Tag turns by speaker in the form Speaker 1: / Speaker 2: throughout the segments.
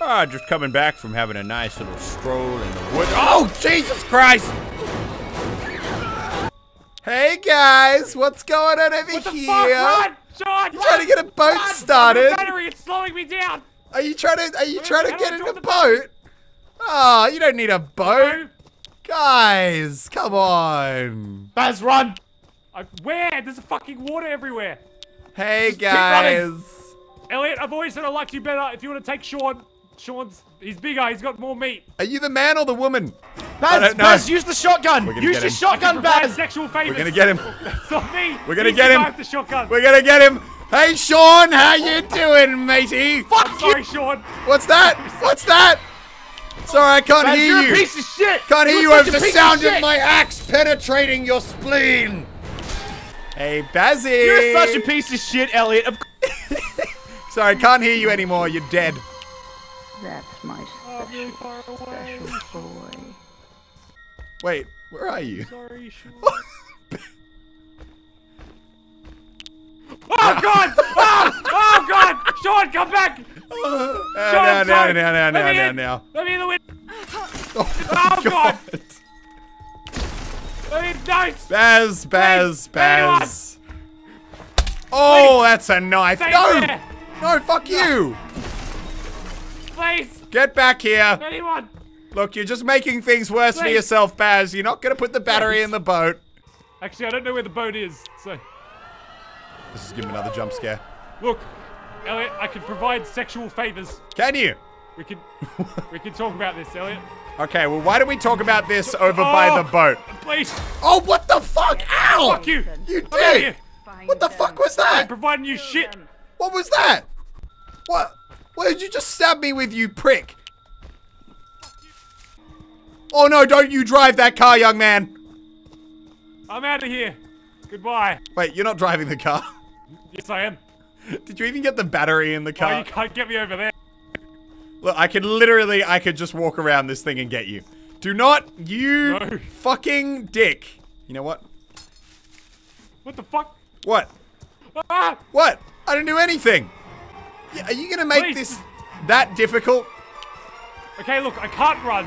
Speaker 1: Ah, just coming back from having a nice little stroll in the woods. Oh, Jesus Christ! Hey guys, what's going on over
Speaker 2: What the
Speaker 1: here?
Speaker 2: fuck? Run! Sean!
Speaker 1: You trying to get a boat
Speaker 2: Run!
Speaker 1: started?
Speaker 2: The battery, it's slowing me down!
Speaker 1: Are you trying to? Are you
Speaker 2: Where-
Speaker 1: trying to get in a
Speaker 2: the battery?
Speaker 1: boat? Oh, you don't need a boat,
Speaker 2: No.
Speaker 1: guys. Come on.
Speaker 3: Baz, run!
Speaker 2: I, where? There's a fucking water everywhere.
Speaker 1: Hey
Speaker 3: keep running.
Speaker 1: guys.
Speaker 2: Elliot, I've always said I liked you better if you want to take Sean. Sean's, he's bigger, he's got more meat.
Speaker 1: Are you the man or the woman?
Speaker 3: Baz,
Speaker 1: don't.
Speaker 3: Baz, use the shotgun! Use
Speaker 1: get
Speaker 3: your
Speaker 1: him.
Speaker 3: shotgun,
Speaker 2: Provide
Speaker 3: Baz!
Speaker 2: sexual favors.
Speaker 1: We're gonna get him.
Speaker 2: It's not me.
Speaker 1: We're gonna
Speaker 2: He
Speaker 1: get him.
Speaker 2: survived the shotgun.
Speaker 1: We're gonna get him. Hey Sean, how you doing, matey?
Speaker 2: I'm sorry, Sean.
Speaker 1: What's that? What's that? Sorry, I can't
Speaker 3: Baz,
Speaker 1: hear
Speaker 3: you're
Speaker 1: you.
Speaker 3: a piece of shit!
Speaker 1: Can't hear
Speaker 3: You're
Speaker 1: you
Speaker 3: such
Speaker 1: over the sound of
Speaker 3: shit.
Speaker 1: my axe penetrating your spleen. Hey, Bazzy.
Speaker 3: You're such a piece of shit, Elliot. Of
Speaker 1: Sorry, can't hear you anymore. You're dead.
Speaker 4: That's my
Speaker 2: Oh, really far away.
Speaker 4: special boy.
Speaker 1: Wait, where are you?
Speaker 2: Sorry, Sean. Oh God! Oh, oh God! Sean, come back!
Speaker 1: Uh,
Speaker 2: Sean,
Speaker 1: no,
Speaker 2: I'm
Speaker 1: no,
Speaker 2: sorry.
Speaker 1: no, no,
Speaker 2: Let
Speaker 1: no,
Speaker 2: me
Speaker 1: no,
Speaker 2: in.
Speaker 1: no.
Speaker 2: Let me in the window.
Speaker 1: Oh,
Speaker 2: Oh, God. Let me don't.
Speaker 1: Baz, Baz,
Speaker 2: Please, anyone.
Speaker 1: Baz. Oh, that's a knife.
Speaker 2: Stay
Speaker 1: No!
Speaker 2: there.
Speaker 1: No, fuck you!
Speaker 2: Please,
Speaker 1: Get back here!
Speaker 2: anyone.
Speaker 1: Look, you're just making things worse for yourself, Baz. You're not gonna put the battery
Speaker 2: Please.
Speaker 1: in the boat.
Speaker 2: Actually, I don't know where the boat is. So,
Speaker 1: This is giving another jump scare.
Speaker 2: look, Elliot, I can provide sexual favors.
Speaker 1: Can you?
Speaker 2: We can, we can talk about this, Elliot.
Speaker 1: Okay, well, why don't we talk about this over by
Speaker 2: Oh.
Speaker 1: the boat?
Speaker 2: Please,
Speaker 1: Oh, what the fuck? Ow!
Speaker 2: fuck you.
Speaker 1: You did! What the fuck was
Speaker 2: I'm
Speaker 1: that?
Speaker 2: providing you shit.
Speaker 1: What was that? What? What did you just stab me with, you prick? Oh no, don't you drive that car, young man.
Speaker 2: I'm out of here. Goodbye.
Speaker 1: Wait, you're not driving the car.
Speaker 2: Yes, I am.
Speaker 1: Did you even get the battery in the car?
Speaker 2: Oh, you can't get me over there.
Speaker 1: Look, I could literally, I could just walk around this thing and get you. Do not, you
Speaker 2: No.
Speaker 1: fucking dick. You know what?
Speaker 2: What the fuck?
Speaker 1: What?
Speaker 2: Ah!
Speaker 1: What? I didn't do anything. Yeah, Are you gonna make
Speaker 2: Please.
Speaker 1: this that difficult?
Speaker 2: Okay, look, I can't run.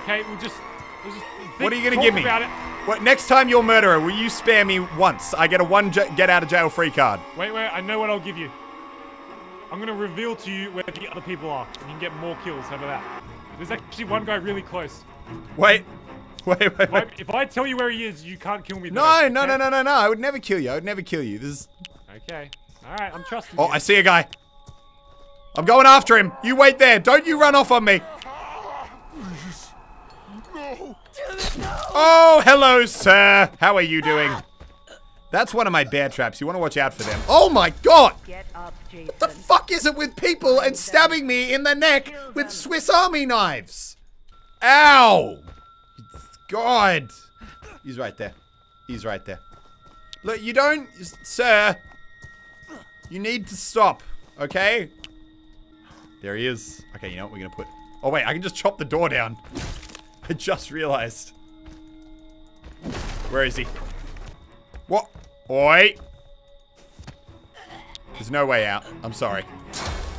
Speaker 2: Okay, we'll just. We'll just
Speaker 1: What are you gonna give me?
Speaker 2: About it.
Speaker 1: What? Next time you're murderer, will you spare me once? I get a one j- get out of jail free card.
Speaker 2: Wait, wait, I know what I'll give you. I'm gonna reveal to you where the other people are. and You can get more kills. How about that? There's actually one guy really close.
Speaker 1: Wait, wait, wait,
Speaker 2: If I, if I tell you where he is, you can't kill me.
Speaker 1: No, no,
Speaker 2: okay?
Speaker 1: no, no, no, no. I would never kill you. I would never kill you. This is.
Speaker 2: Okay. All right, I'm trusting you.
Speaker 1: Oh,
Speaker 2: you.
Speaker 1: I see a guy. I'm going after him. You wait there. Don't you run off on me. Oh, hello, sir. How are you doing? That's one of my bear traps. You want to watch out for them. Oh my god!
Speaker 4: Get up, Jason.
Speaker 1: The fuck is it with people and stabbing me in the neck with Swiss Army knives? Ow! God. He's right there. He's right there. Look, you don't, sir. You need to stop, okay? There he is. Okay, you know what we're gonna put? Oh wait, I can just chop the door down. I just realized. Where is he? What? Oi! There's no way out. I'm sorry.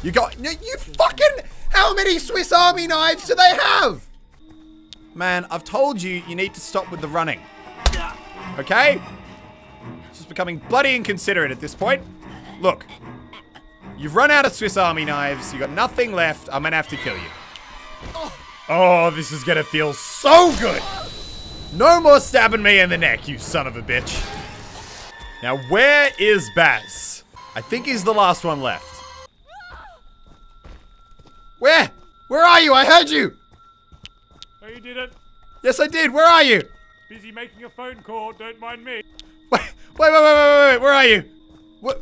Speaker 1: You got you fucking. How many Swiss Army knives do they have? Man, I've told you you need to stop with the running. Okay? It's just becoming bloody inconsiderate at this point. Look, you've run out of Swiss Army knives. You got nothing left. I'm gonna have to kill you. Oh, this is gonna feel so good. No more stabbing me in the neck, you son of a bitch. Now, where is Baz? I think he's the last one left. Where? Where are you? I heard you.
Speaker 2: Oh, you did it.
Speaker 1: Yes, I did. Where are you?
Speaker 2: Busy making a phone call. Don't mind me.
Speaker 1: Wait, wait, wait, wait, wait, wait. Where are you? What?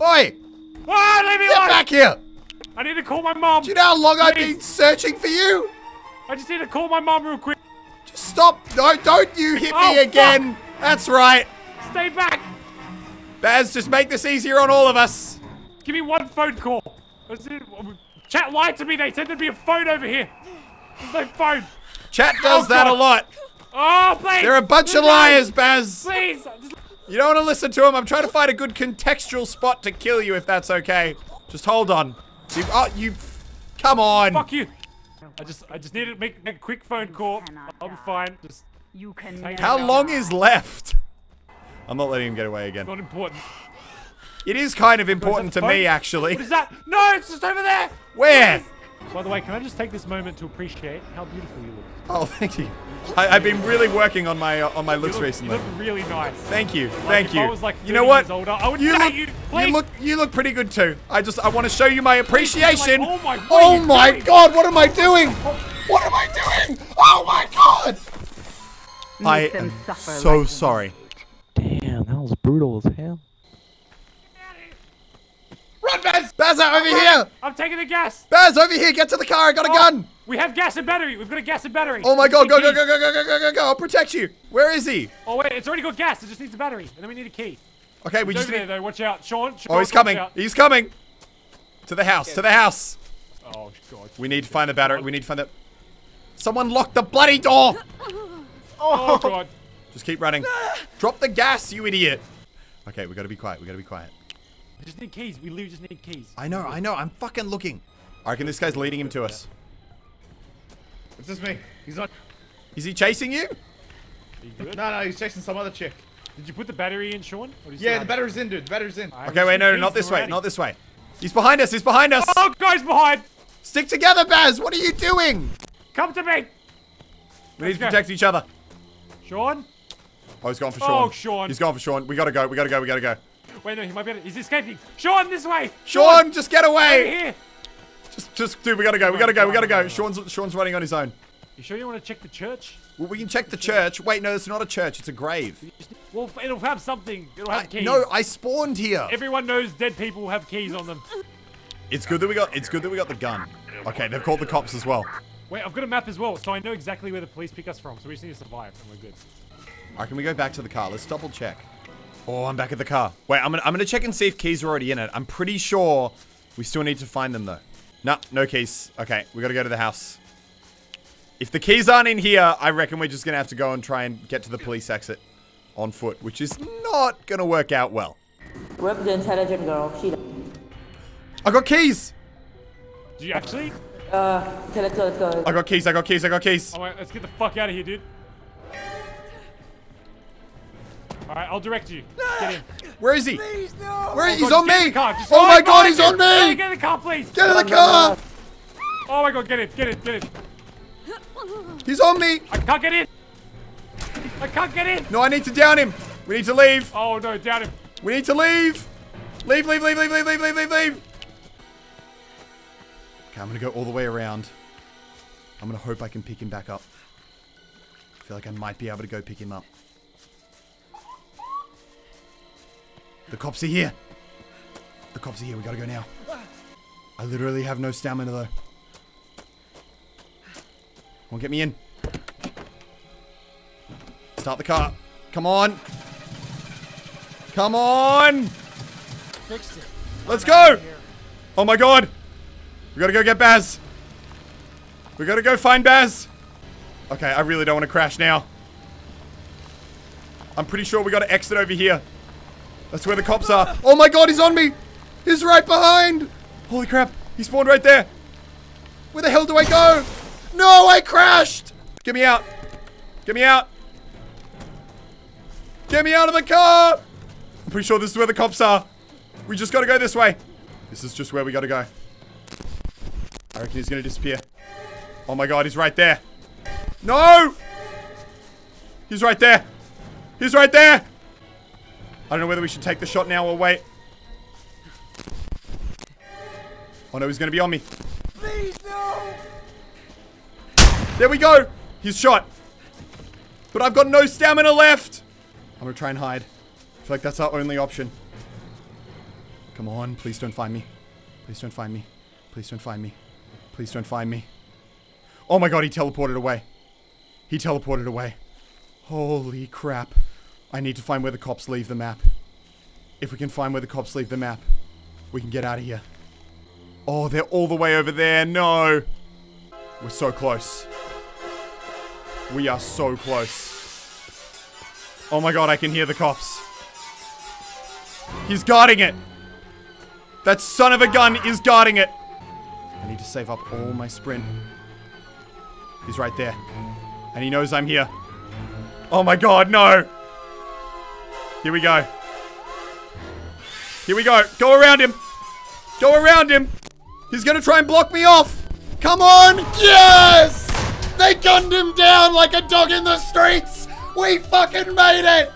Speaker 1: Oi!
Speaker 2: Ah, leave me
Speaker 1: Get
Speaker 2: alone!
Speaker 1: back here!
Speaker 2: I need to call my mom.
Speaker 1: Do you know how long I've been searching for you?
Speaker 2: I just need to call my mom real quick.
Speaker 1: Just stop! No, don't you hit
Speaker 2: Oh,
Speaker 1: me again! That's right.
Speaker 2: Stay back.
Speaker 1: Baz, just make this easier on all of us.
Speaker 2: Give me one phone call. Chat lied to me. They said there'd be a phone over here. There's no phone.
Speaker 1: Chat does
Speaker 2: Oh,
Speaker 1: that a lot.
Speaker 2: Oh, please.
Speaker 1: They're a bunch of
Speaker 2: No.
Speaker 1: liars, Baz.
Speaker 2: Please. Just-
Speaker 1: You don't want to listen to him. I'm trying to find a good contextual spot to kill you if that's okay. Just hold on. You, oh, you Come on.
Speaker 2: Fuck you. I just, I just need to make, make a quick phone call. I'll be fine. Just
Speaker 4: You can
Speaker 2: Take
Speaker 1: How
Speaker 2: it.
Speaker 1: long is left? I'm not letting him get away again.
Speaker 2: not important.
Speaker 1: It is kind of important to
Speaker 2: the
Speaker 1: me, actually.
Speaker 2: What is that? No, it's just over there.
Speaker 1: Where?
Speaker 2: By the way, can I just take this moment to appreciate how beautiful you look?
Speaker 1: Oh, thank you. I, I've been really working on my uh, on my
Speaker 2: You
Speaker 1: looks
Speaker 2: look,
Speaker 1: recently.
Speaker 2: You look really nice.
Speaker 1: Thank you,
Speaker 2: Like,
Speaker 1: thank
Speaker 2: if
Speaker 1: you.
Speaker 2: I was like
Speaker 1: you know what?
Speaker 2: years older, I would
Speaker 1: you look,
Speaker 2: you.
Speaker 1: you look, you look pretty good too. I just, I want to show you my appreciation.
Speaker 2: oh my-
Speaker 1: oh my
Speaker 2: doing?
Speaker 1: God! What am I doing? What am I doing? Oh my God! I
Speaker 4: Make them
Speaker 1: am so
Speaker 4: like
Speaker 1: sorry.
Speaker 5: Damn, that was brutal as hell.
Speaker 3: Run, Baz!
Speaker 1: Bazza, over here!
Speaker 2: I'm taking the gas.
Speaker 1: Baz, over here! Get to the car! I got a
Speaker 2: Oh,
Speaker 1: gun!
Speaker 2: We have gas and battery. We've got a gas and battery.
Speaker 1: Oh my God! Go, go, go, go, go, go, go, go, go! I'll protect you. Where is he?
Speaker 2: Oh wait, it's already got gas. It just needs a battery, and then we need a key.
Speaker 1: Okay, we just need.
Speaker 2: there though. Watch out, Sean. Sean
Speaker 1: Oh, he's coming!
Speaker 2: out.
Speaker 1: He's coming! To the house! To the house!
Speaker 2: Oh god.
Speaker 1: We need to find the battery. We need to find the. Someone locked the bloody door!
Speaker 2: Oh god.
Speaker 1: Just keep running. Drop the gas, you idiot! Okay, we gotta be quiet. We gotta be quiet.
Speaker 2: We just need keys. We literally just need keys.
Speaker 1: I know, I know. I'm fucking looking. I reckon this guy's leading him to us.
Speaker 3: It's just me. He's not.
Speaker 1: Is he chasing you?
Speaker 2: Are you good?
Speaker 3: No, no, he's chasing some other chick.
Speaker 2: Did you put the battery in, Sean? Or did you
Speaker 3: Yeah, the battery's in, dude. The battery's in.
Speaker 2: Alright,
Speaker 1: Okay, wait, no, no, not this
Speaker 2: when
Speaker 1: way.
Speaker 2: ready.
Speaker 1: Not this way. He's behind us. He's behind us.
Speaker 2: Oh, guys behind!
Speaker 1: Stick together, Baz. What are you doing?
Speaker 2: Come to me!
Speaker 1: We need to
Speaker 2: go.
Speaker 1: protect each other.
Speaker 2: Sean?
Speaker 1: Oh, he's gone for Sean.
Speaker 2: Oh,
Speaker 1: Sean.
Speaker 2: Sean.
Speaker 1: He's gone for Sean. We gotta go. We gotta go. We gotta go.
Speaker 2: Wait, no, he might be able to. He's escaping. Sean, this way!
Speaker 1: Sean, just get away.
Speaker 2: here!
Speaker 1: Just, just, dude, we gotta go. We gotta go. We gotta go. Sean's, Sean's running on his own.
Speaker 2: You sure you want to check the church?
Speaker 1: Well, we can check the church. Wait, no, it's not a church. It's a grave.
Speaker 2: Well, it'll have something. It'll have
Speaker 1: I,
Speaker 2: keys.
Speaker 1: no, I spawned here.
Speaker 2: Everyone knows dead people have keys on them.
Speaker 1: It's good that we got. It's good that we got the gun. Okay, they've called the cops as well.
Speaker 2: Wait, I've got a map as well, so I know exactly where the police pick us from. So we just need to survive, and we're good.
Speaker 1: Alright, can we go back to the car? Let's double check. Oh, I'm back at the car. Wait, I'm gonna, I'm gonna check and see if keys are already in it. I'm pretty sure we still need to find them though. No, no keys. Okay, we gotta go to the house. If the keys aren't in here, I reckon we're just gonna have to go and try and get to the police exit on foot, which is not gonna work out well.
Speaker 6: Rip the intelligent girl. She.
Speaker 1: I got keys!
Speaker 2: Do you actually?
Speaker 6: Uh, okay, let's go, let's go.
Speaker 1: I got keys, I got keys, I got keys.
Speaker 2: Alright, let's get the fuck out of here, dude. Alright, I'll direct you. Get in.
Speaker 1: Where is he? Where oh, he's
Speaker 2: God,
Speaker 1: on
Speaker 2: get in
Speaker 1: me!
Speaker 2: the
Speaker 1: Oh my god,
Speaker 2: behind
Speaker 1: he's
Speaker 2: you.
Speaker 1: on
Speaker 2: Get in,
Speaker 1: me!
Speaker 2: Get in the car, please.
Speaker 1: Get in the car!
Speaker 2: Oh my god, get in, get in, get in.
Speaker 1: He's on me!
Speaker 2: I can't get in. I can't get in.
Speaker 1: No, I need to down him. We need to leave.
Speaker 2: Oh no, down him.
Speaker 1: We need to leave. Leave, leave, leave, leave, leave, leave, leave, leave, leave. Okay, I'm gonna go all the way around. I'm gonna hope I can pick him back up. I feel like I might be able to go pick him up. The cops are here. The cops are here. We gotta go now. I literally have no stamina though. Come on, get me in. Start the car. Come on. Come on. Fixed it. Let's go. Oh my god. We gotta go get Baz. We gotta go find Baz. Okay, I really don't want to crash now. I'm pretty sure we gotta exit over here. That's where the cops are. Oh my god, he's on me. He's right behind. Holy crap. He spawned right there. Where the hell do I go? No, I crashed. Get me out. Get me out. Get me out of the car. I'm pretty sure this is where the cops are. We just gotta go this way. This is just where we gotta go. I reckon he's gonna disappear. Oh my god, he's right there. No! He's right there. He's right there. I don't know whether we should take the shot now or wait. Oh no, he's gonna be on me. Please, no! There we go. He's shot. But I've got no stamina left. I'm gonna try and hide. I feel like that's our only option. Come on, please don't find me. Please don't find me. Please don't find me. Please don't find me. Oh my god, he teleported away. He teleported away. Holy crap. I need to find where the cops leave the map. If we can find where the cops leave the map, we can get out of here. Oh, they're all the way over there. No. We're so close. We are so close. Oh my god, I can hear the cops. He's guarding it. That son of a gun is guarding it. I need to save up all my sprint. He's right there. And he knows I'm here. Oh my god, no! Here we go. Here we go. Go around him. Go around him. He's gonna try and block me off. Come on. Yes! They gunned him down like a dog in the streets. We fucking made it.